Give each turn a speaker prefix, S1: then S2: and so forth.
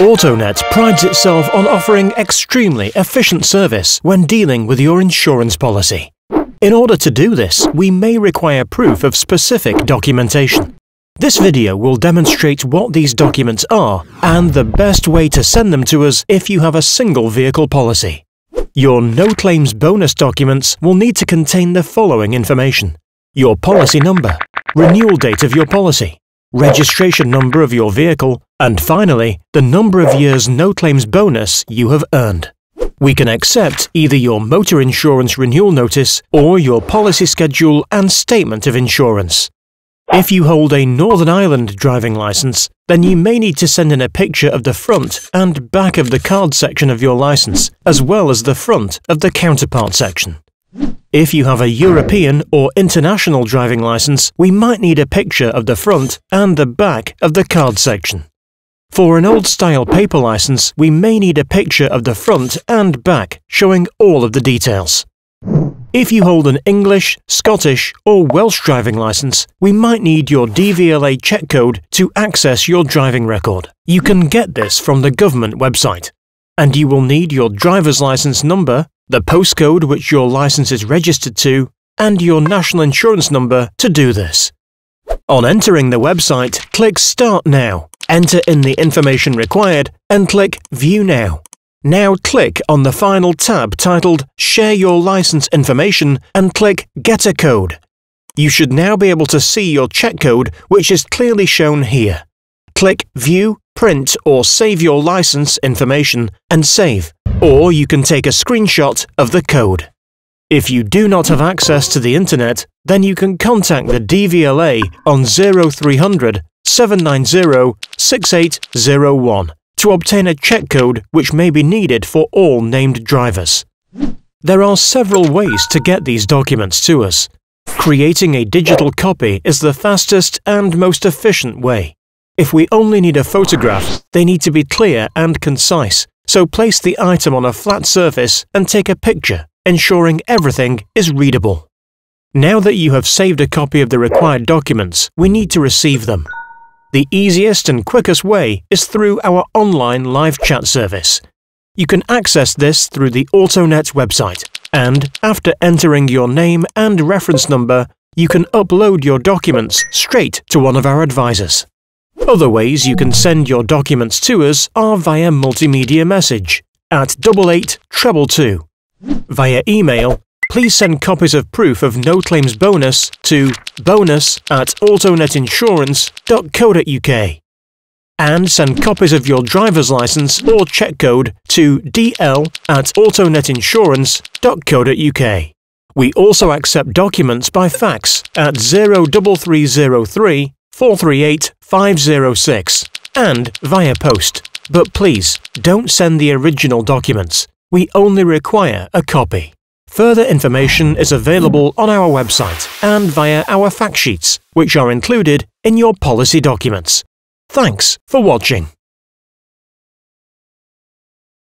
S1: AutoNet prides itself on offering extremely efficient service when dealing with your insurance policy. In order to do this, we may require proof of specific documentation. This video will demonstrate what these documents are and the best way to send them to us if you have a single vehicle policy. Your no claims bonus documents will need to contain the following information. Your policy number, renewal date of your policy, registration number of your vehicle, and finally, the number of years no claims bonus you have earned. We can accept either your motor insurance renewal notice or your policy schedule and statement of insurance. If you hold a Northern Ireland driving licence, then you may need to send in a picture of the front and back of the card section of your licence, as well as the front of the counterpart section. If you have a European or international driving licence, we might need a picture of the front and the back of the card section. For an old-style paper licence, we may need a picture of the front and back showing all of the details. If you hold an English, Scottish or Welsh driving licence, we might need your DVLA check code to access your driving record. You can get this from the government website. And you will need your driver's licence number, the postcode which your licence is registered to, and your national insurance number to do this. On entering the website, click Start Now, enter in the information required, and click View Now. Now click on the final tab titled Share Your License Information and click Get a Code. You should now be able to see your check code which is clearly shown here. Click View, Print or Save Your License Information and save or you can take a screenshot of the code. If you do not have access to the internet, then you can contact the DVLA on 0300 790 6801 to obtain a check code which may be needed for all named drivers. There are several ways to get these documents to us. Creating a digital copy is the fastest and most efficient way. If we only need a photograph, they need to be clear and concise, so place the item on a flat surface and take a picture, ensuring everything is readable. Now that you have saved a copy of the required documents, we need to receive them. The easiest and quickest way is through our online live chat service. You can access this through the AutoNet website, and after entering your name and reference number, you can upload your documents straight to one of our advisors. Other ways you can send your documents to us are via multimedia message at 8822. Via email, please send copies of proof of no claims bonus to bonus at autonetinsurance.co.uk and send copies of your driver's license or check code to dl at autonetinsurance.co.uk. We also accept documents by fax at 03303 438 506 and via post. But please, don't send the original documents. We only require a copy. Further information is available on our website and via our fact sheets, which are included in your policy documents. Thanks for watching.